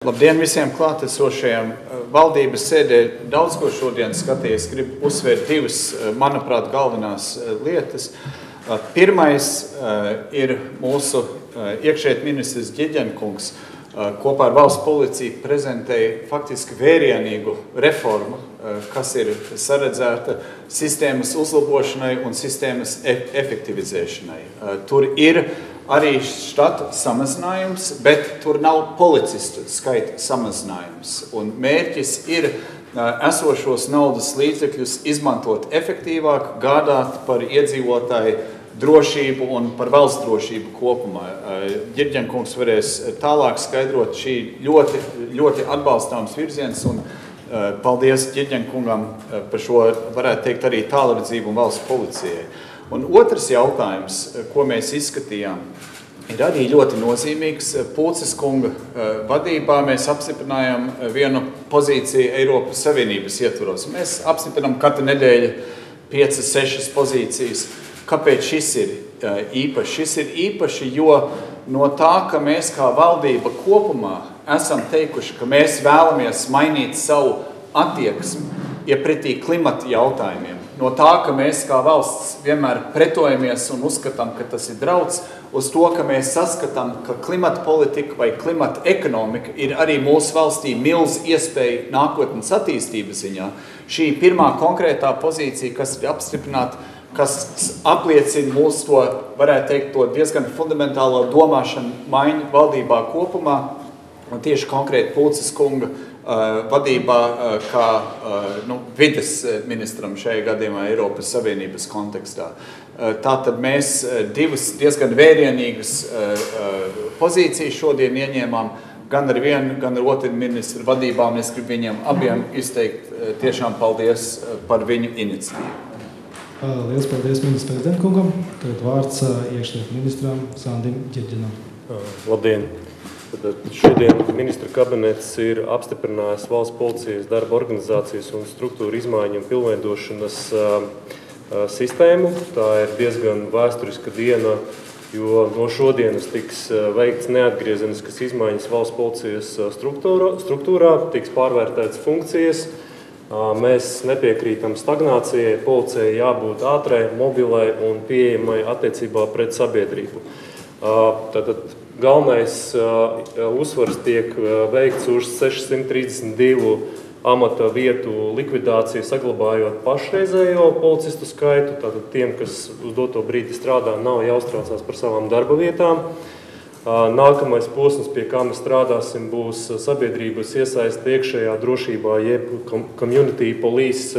Labdien visiem klātesošajiem! Valdības sēdē daudz ko šodien skaties. Gribu uzsvērt divas, manuprāt, galvenās lietas. Pirmais ir mūsu iekšēt ministrs Ģeģenkungs kopā ar valsts policiju prezentēja faktiski vērienīgu reformu, kas ir saredzēta sistēmas uzlabošanai un sistēmas efektivizēšanai. Tur ir arī štata samazinājums, bet tur nav policistu skaita samazinājums. Un mērķis ir esošos naudas līdzekļus izmantot efektīvāk, gādāt par iedzīvotāju drošību un par valsts drošību kopumā. Ģirģenkungs varēs tālāk skaidrot šī ļoti, ļoti atbalstāms virziens un paldies Ģirģenkungam par šo, varētu teikt, arī tālredzību un valsts policijai. Un otrs jautājums, ko mēs izskatījām, ir arī ļoti nozīmīgs. Pulces kunga vadībā mēs apstiprinājām vienu pozīciju Eiropas Savienības ietvaros. Mēs apstiprinām katru nedēļu piecas, sešas pozīcijas. Kāpēc šis ir īpašs? Šis ir īpaši, jo no tā, ka mēs kā valdība kopumā esam teikuši, ka mēs vēlamies mainīt savu attieksmi iepratī ja klimata jautājumiem, no tā, ka mēs kā valsts vienmēr pretojamies un uzskatām, ka tas ir drauds, uz to, ka mēs saskatām, ka klimata politika vai klimata ekonomika ir arī mūsu valstī milz iespēja nākotnes attīstības ziņā. Šī pirmā konkrētā pozīcija, kas ir apstiprināta kas apliecina mūsu to, varētu teikt, to diezgan fundamentālo domāšanu maiņu valdībā kopumā, un tieši konkrēti Pulces kunga uh, vadībā, uh, kā uh, nu, vides ministram šajā gadījumā Eiropas Savienības kontekstā. Tātad mēs divas diezgan vērienīgas pozīcijas šodien ieņēmām, gan ar vienu, gan ar otru ministru vadībām. Es gribu viņiem abiem izteikt tiešām paldies par viņu iniciatīvu. Lielas paldies ministra prezidentkungam. Tad vārds iekšlietu ministram Sandim Ģeģinam. Labdien! Šodien ministra kabinets ir apstiprinājis valsts policijas darba organizācijas un struktūra izmaiņu un pilnveidošanas sistēmu. Tā ir diezgan vēsturiska diena, jo no šodienas tiks veikts neatgriezeniskas izmaiņas valsts policijas struktūrā, struktūrā tiks pārvērtētas funkcijas, Mēs nepiekrītam stagnācijai. Policijai jābūt ātrai, mobilai un pieejamai attiecībā pret sabiedrību. Tātad galvenais uzsvars tiek veikts uz 632 amata vietu likvidāciju, saglabājot pašreizējo policistu skaitu. Tātad tiem, kas uz doto brīdi strādā, nav jāuztraucās par savām darba vietām. Nākamais posms, pie kā mēs strādāsim, būs sabiedrības iesaiste iekšējā drošībā, jeb community police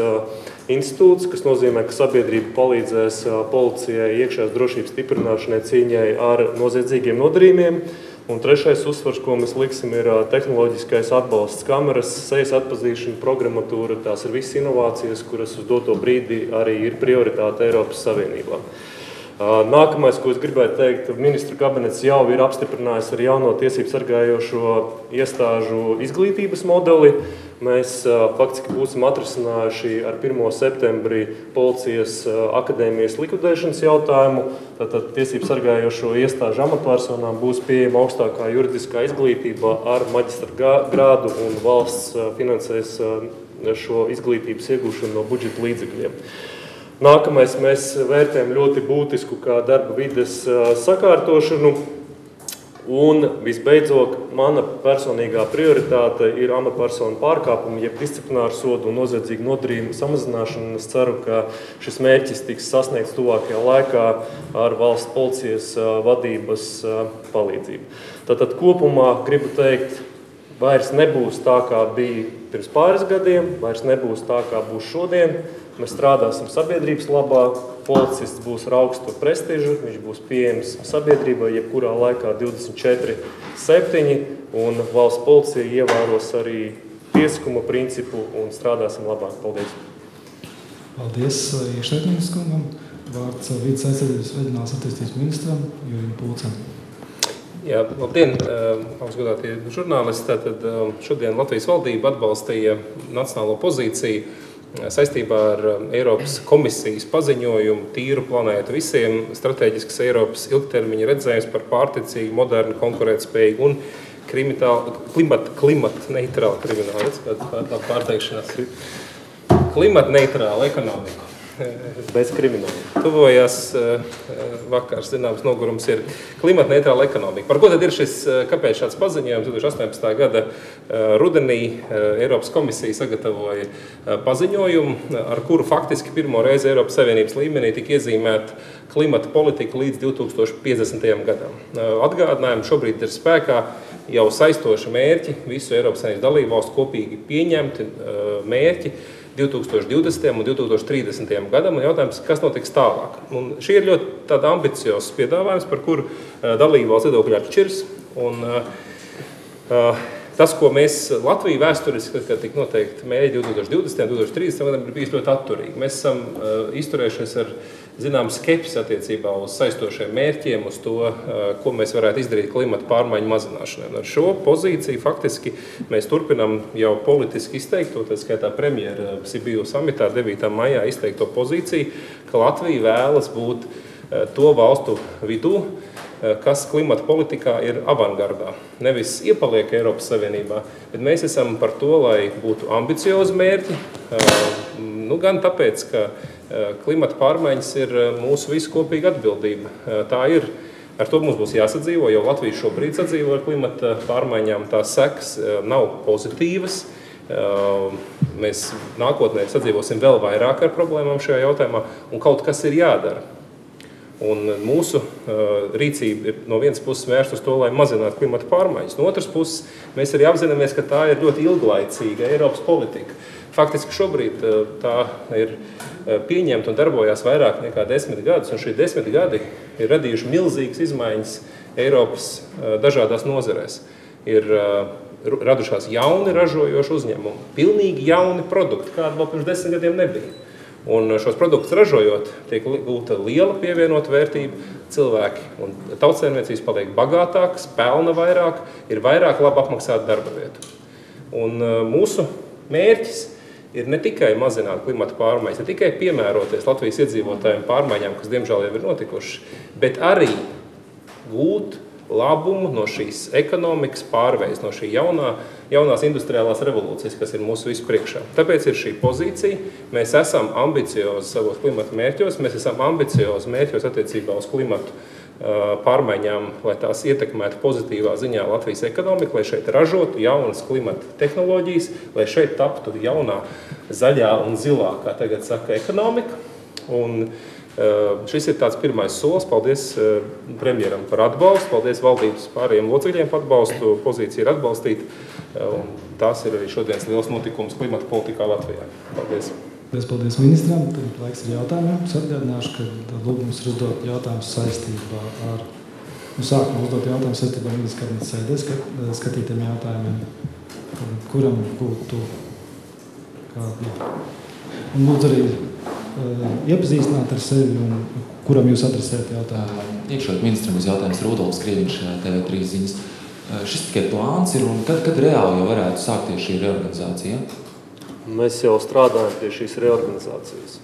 institūts, kas nozīmē, ka sabiedrība palīdzēs policijai iekšējās drošības stiprināšanai cīņai ar noziedzīgiem nodarījumiem. Un trešais uzsvars, ko mēs liksim, ir tehnoloģiskais atbalsts, kameras, sejas atpazīšana, programmatūra. Tās ir visas inovācijas, kuras uz doto brīdi arī ir prioritāte Eiropas Savienībā. Nākamais, ko es gribētu teikt, ministra kabinets jau ir apstiprinājis ar jauno tiesību sargājošo iestāžu izglītības modeli. Mēs faktiski būsim atrisinājuši ar 1. septembrī policijas akadēmijas likvidēšanas jautājumu. Tātad tiesību sargājošo iestāžu amatpersonām būs pieejama augstākā juridiskā izglītība ar maģistra grādu un valsts finansēs šo izglītības iegūšanu no budžeta līdzekļiem. Nākamais mēs vērtējam ļoti būtisku kā darba vides sakārtošanu. Un visbeidzot, mana personīgā prioritāte ir amatpersonu pārkāpumu, jeb disciplināru sodu un noziedzīgu nodarījumu samazināšana. Es ceru, ka šis mērķis tiks sasniegts tuvākajā laikā ar valsts policijas vadības palīdzību. Tātad kopumā gribu teikt, vairs nebūs tā, kā bija pirms pāris gadiem, vairs nebūs tā, kā būs šodien. Mēs strādāsim sabiedrības labā, policists būs ar augstu prestižu, viņš būs pieejams sabiedrībai jebkurā laikā 24-7, un valsts policija ievēros arī tiesiskuma principu un strādāsim labāk. Paldies! Paldies iekšētnieces kungam. Vārds vidas aizsardzības reģionālās attīstības ministram Jurim Pulcam. Jā, labdien, augstgadātie žurnālisti. Tātad šodien Latvijas valdība atbalstīja nacionālo pozīciju saistībā ar um, Eiropas komisijas paziņojumu tīru planētu visiem strateģisks Eiropas ilgtermiņa redzējums par pārticīgu, modernu, konkurētspējīgu un klimata, klimata neitrāla krimināla, kāda pārteikšanās. Klimata neitrāla ekonomika. Bez krimināla. Tuvojās vakars, zināms, nogurums ir klimata neitrāla ekonomika. Par ko tad ir šis, kāpēc šāds paziņojums 2018. gada rudenī Eiropas komisija sagatavoja paziņojumu, ar kuru faktiski pirmo reizi Eiropas Savienības līmenī tika iezīmēta klimata politika līdz 2050. gadam. Atgādinājumu šobrīd ir spēkā jau saistoši mērķi, visu Eiropas Savienības dalību valstu kopīgi pieņemti mērķi 2020. un 2030. gadam, un jautājums, kas notiks tālāk. Un šī ir ļoti ambiciozs piedāvājums, par kuru dalību valsts viedokļi atšķiras. Un, uh, tas, ko mēs Latvijā vēsturiski, kad tika noteikti mērķi 2020. un 2030. gadam, ir bijis ļoti atturīgi. Mēs esam uh, izturējušies ar zināmu skepsi attiecībā uz saistošiem mērķiem, uz to, ko mēs varētu izdarīt klimata pārmaiņu mazināšanai. Un ar šo pozīciju faktiski mēs turpinām jau politiski izteikto, tā skaitā premjera Sibiju samitā 9. maijā izteikto pozīciju, ka Latvija vēlas būt to valstu vidū, kas klimata politikā ir avangardā. Nevis iepaliek Eiropas Savienībā, bet mēs esam par to, lai būtu ambiciozi mērķi. Nu, gan tāpēc, ka Eh, klimata pārmaiņas ir eh, mūsu visu kopīga atbildība. Eh, tā ir. Ar to mums būs jāsadzīvo, jo Latvija šobrīd sadzīvo ar klimata pārmaiņām. Tās sekas nav pozitīvas. Mēs nākotnē sadzīvosim vēl vairāk ar problēmām šajā jautājumā, un kaut kas ir jādara. Un mūsu uh, rīcība ir no vienas puses vērsta uz to, lai mazinātu klimata pārmaiņas. No otras puses, mēs arī apzināmies, ka tā ir ļoti ilglaicīga Eiropas politika. Faktiski šobrīd uh, tā ir uh, pieņemta un darbojas vairāk nekā desmit gadus, un šie desmit gadi ir radījuši milzīgas izmaiņas Eiropas dažādās nozarēs. Ir radušās jauni ražojoši uzņēmumi, pilnīgi jauni produkti, kādi vēl pirms desmit gadiem nebija. Un šos produktus ražojot, tiek gūta liela pievienota vērtība. Cilvēki un tautsēmniecības paliek bagātākas, pelna vairāk, ir vairāk labi apmaksāta darba vietu. Un uh, mūsu mērķis ir ne tikai mazināt klimata pārmaiņas, ne tikai piemēroties Latvijas iedzīvotājiem pārmaiņām, kas diemžēl jau ir notikušas, bet arī gūt labumu no šīs ekonomikas pārveids, no šī jaunā, jaunās industriālās revolūcijas, kas ir mūsu visu priekšā. Tāpēc ir šī pozīcija. Mēs esam ambiciozi savos klimata mērķos, mēs esam ambiciozi mērķos attiecībā uz klimatu pārmaiņām, lai tās ietekmētu pozitīvā ziņā Latvijas ekonomiku, lai šeit ražotu jaunas klimata tehnoloģijas, lai šeit taptu jaunā zaļā un zilā, kā tagad saka, ekonomika. Un, uh, šis ir tāds pirmais solis. Paldies eh, premjeram par atbalstu, paldies valdības pārējiem locekļiem par atbalstu. Pozīcija ir atbalstīta. Eh, tās ir arī šodienas liels notikums klimata politikā Latvijā. Paldies! Paldies, paldies ministram. Tagad laiks ir jautājumiem. Es atgādināšu, ka lūgums ir uzdot jautājumus saistībā ar, nu sākumā uzdot jautājumus saistībā ar ministru kabinetes sēdē skat, skatītiem jautājumiem, kuram būtu kādi. Un lūdzu arī Eh, iepazīstināt ar sevi un kuram jūs adresējat jautājumu? Eh, iekšļietu ministram uz jautājums Rudolfs Krieviņš eh, TV3 ziņas. Šis tikai plāns ir un kad, kad reāli jau varētu sākties šī reorganizācija? Mēs jau strādājam pie šīs reorganizācijas.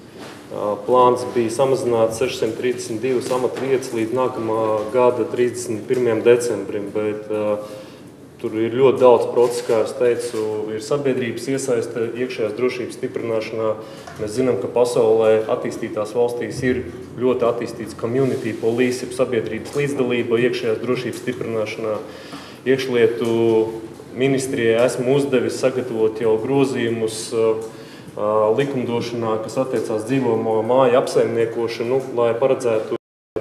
Plāns bija samazināt 632 amatvietas līdz nākamā gada 31. decembrim, bet uh, Tur ir ļoti daudz procesu, kā jau teicu, ir sabiedrības iesaiste iekšējās drošības stiprināšanā. Mēs zinām, ka pasaulē attīstītās valstīs ir ļoti attīstīts community police, sabiedrības līdzdalība iekšējās drošības stiprināšanā. Iekšlietu ministrijai esmu uzdevis sagatavot jau grozījumus likumdošanā, kas attiecās dzīvojamo māju apsaimniekošanu, lai paredzētu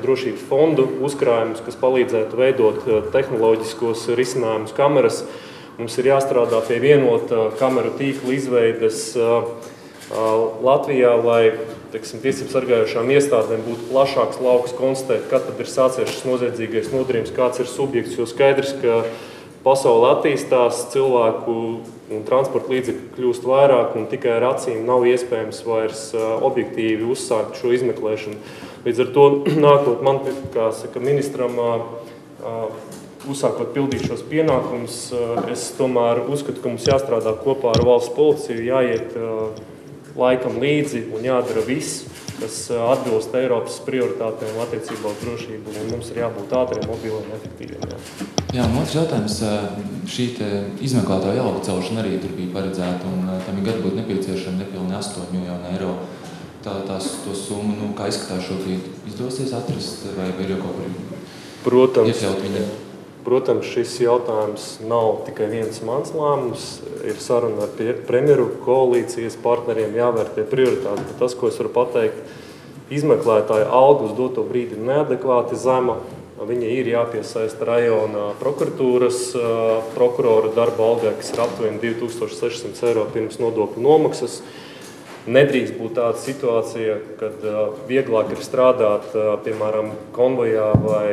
drošības fondu uzkrājumus, kas palīdzētu veidot eh, tehnoloģiskos risinājumus, kameras. Mums ir jāstrādā pie vienota kameru tīkla izveides eh, eh, Latvijā, lai teiksim, tiesību sargājošām iestādēm būtu plašāks lauks konstatēt, kad ir sācies šis noziedzīgais nodarījums, kāds ir subjekts. Jo skaidrs, ka pasaule attīstās, cilvēku un transporta līdzekļu kļūst vairāk, un tikai ar acīm nav iespējams vairs objektīvi uzsākt šo izmeklēšanu. Līdz ar to nākot man, kā saka, ministram, uzsākot pildīt šos pienākumus, es tomēr uzskatu, ka mums jāstrādā kopā ar valsts policiju, jāiet laikam līdzi un jādara viss, kas atbilst Eiropas prioritātēm attiecībā uz drošību. Mums ir jābūt ātriem, mobiliem un efektīviem. Jā. Jā, un otrs jautājums. Šī izmeklētāja alga celšana arī tur bija paredzēta, un tam ir gadu būt nepieciešama nepilni 8 miljoni eiro. Tā, tās, to summu, nu, kā izskatās šobrīd, izdosies atrast vai ir jau kaut kur Protams, iekļaut viņu? Protams, šis jautājums nav tikai viens mans lēmums. Ir saruna ar premjeru koalīcijas partneriem, jāvērtē prioritāti. Bet tas, ko es varu pateikt, izmeklētāja alga uz doto brīdi ir neadekvāti zema. Viņa ir jāpiesaista rajona prokuratūras prokurora darba algai, kas ir aptuveni 2600 eiro pirms nodokļu nomaksas. Nedrīkst būt tāda situācija, kad vieglāk ir strādāt, piemēram, konvojā vai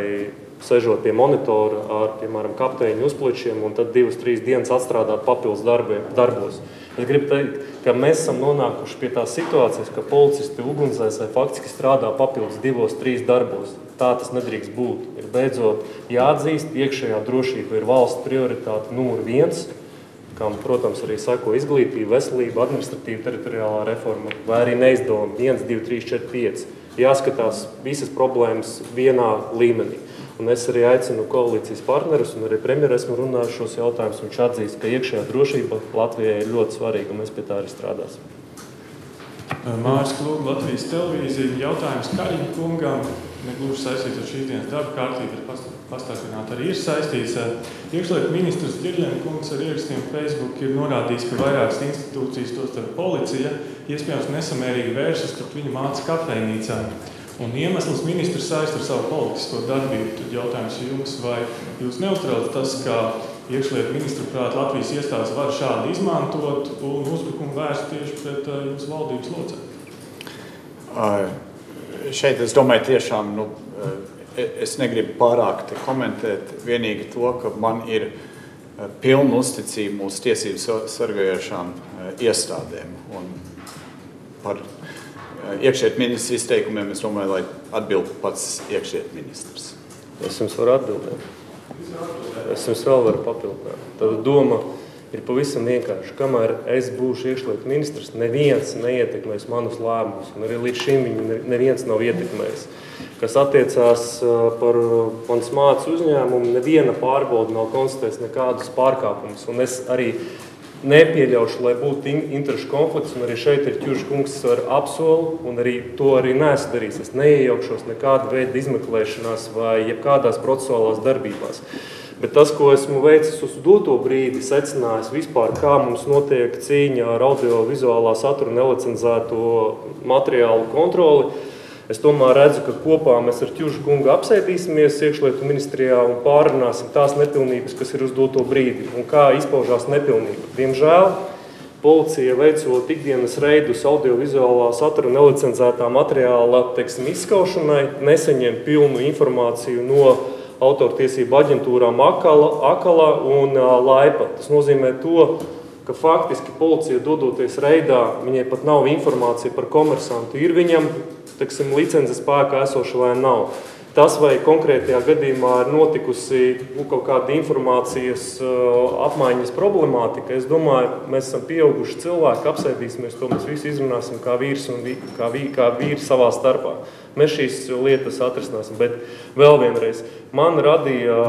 sežot pie monitora ar, piemēram, kapteiņu uzpličiem un tad divas, trīs dienas atstrādāt papildus darbiem, darbos. Es gribu teikt, ka mēs esam nonākuši pie tās situācijas, ka policisti ugunsdzēsēji faktiski strādā papildus divos, trīs darbos. Tā tas nedrīkst būt. Ir beidzot jāatzīst, iekšējā drošība ir valsts prioritāte numur viens kam, protams, arī sako izglītība, veselība, administratīva teritoriālā reforma, vai arī neizdevumi 1, 2, 3, 4, 5. Jāskatās visas problēmas vienā līmenī. Un es arī aicinu koalīcijas partnerus, un arī premjeru esmu runājis šos jautājumus. Viņš atzīst, ka iekšējā drošība Latvijai ir ļoti svarīga, un mēs pie tā arī strādāsim. Mārcis Kalniņš, Latvijas televīzija. Jautājums Kaļņa kungam negluži saistīts ar šīs dienas darba kārtību, bet pastāstīt arī ir saistīts. Iekšlietu ministrs Girļēna kungs ar ierakstiem Facebook ir norādījis, ka vairākas institūcijas, tostarp policija, iespējams nesamērīgi vēršas pret viņa māca kafejnīcā. Un iemesls ministrs saist ar savu politisko darbību. Tad jautājums jums, vai jūs neutrālat tas, ka iekšlietu ministra prāt Latvijas iestādes var šādi izmantot un uzbrukumu vērst tieši pret jūsu valdības locekli? šeit es domāju, tiešām nu, es negribu pārāk komentēt. Vienīgi to, ka man ir pilna uzticība mūsu tiesību sargājošām iestādēm. Un par iekšējā ministra izteikumiem es domāju, lai atbildētu pats iekšējā ministrs. Es jums varu atbildēt. Es jums vēl varu papildināt. Tad doma ir pavisam vienkārši. Kamēr es būšu iekšlietu ministrs, neviens neietekmēs manus lēmumus, un arī līdz šim viņu neviens nav ietekmējis. Kas attiecās par manas mācību uzņēmumu, neviena pārbauda nav konstatējusi nekādus pārkāpumus. Un es arī nepieļaušu, lai būtu interešu konflikts, arī šeit ir ķūža kungs ar apsolu, un arī to arī neesmu darījis. Es neiejaukšos nekāda veida izmeklēšanās vai jebkādās procesuālās darbībās. Bet tas, ko esmu veicis uz doto brīdi, secinājis vispār, kā mums notiek cīņa ar audiovizuālā satura nelicenzēto materiālu kontroli. Es tomēr redzu, ka kopā mēs ar Čužu kungu apsēdīsimies iekšlietu ministrijā un pārunāsim tās nepilnības, kas ir uz doto brīdi un kā izpaužās nepilnība. Diemžēl policija veicot ikdienas reidus audiovizuālā satura nelicenzētā materiāla teiksim, izskaušanai, nesaņem pilnu informāciju no autortiesību aģentūrām Akala, Akala un Laipa. Tas nozīmē to, ka faktiski policija dodoties reidā, viņai pat nav informācija par komersantu. Ir viņam teksim, licences spēkā esoša vai nav. Tas, vai konkrētajā gadījumā ir notikusi nu, kaut kāda informācijas uh, apmaiņas problemātika, es domāju, mēs esam pieauguši cilvēki, apsēdīsimies, to mēs visi izrunāsim kā vīrs un vī, kā, vī, kā vīri savā starpā. Mēs šīs lietas atrisināsim, bet vēl vienreiz man radīja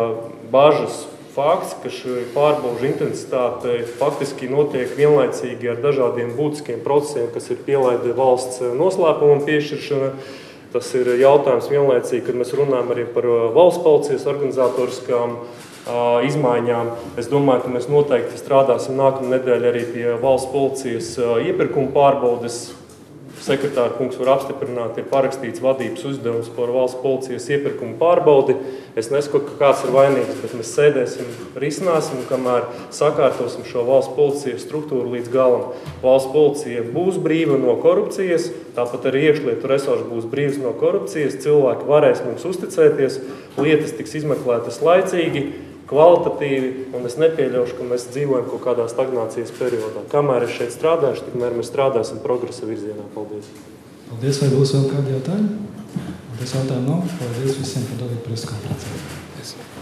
bažas fakts, ka šī pārbaužu intensitāte faktiski notiek vienlaicīgi ar dažādiem būtiskiem procesiem, kas ir pielaide valsts noslēpumam piešķiršana, Tas ir jautājums vienlaicīgi, kad mēs runājam arī par uh, valsts policijas organizatoriskām uh, izmaiņām. Es domāju, ka mēs noteikti strādāsim nākamā nedēļa arī pie valsts policijas uh, iepirkuma pārbaudes sekretāra kungs var apstiprināt, ir parakstīts vadības uzdevums par valsts policijas iepirkumu pārbaudi. Es nesaku, ka kāds ir vainīgs, bet mēs sēdēsim, risināsim, kamēr sakārtosim šo valsts policijas struktūru līdz galam. Valsts policija būs brīva no korupcijas, tāpat arī iekšlietu resursi būs brīvs no korupcijas, cilvēki varēs mums uzticēties, lietas tiks izmeklētas laicīgi kvalitatīvi, un es nepieļaušu, ka mēs dzīvojam kaut kādā stagnācijas periodā. Kamēr es šeit strādāšu, tikmēr mēs strādāsim progresa virzienā. Paldies! Paldies! Vai būs vēl kādi jautājumi? Paldies, jautājumu nav. Paldies visiem par dalību preses konferencē.